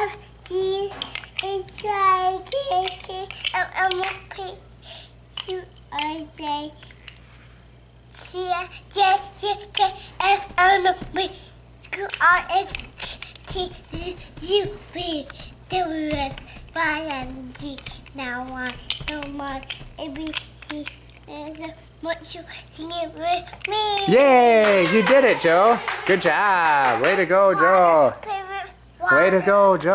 F G H I K K L M N P Q R J C J K K F N B Q R S T U U V W X Y and Z. Now I know my A B C. Much you sing it with me. Yay! You did it, Joe. Good job. Way to go, Joe. Way to go, Joe.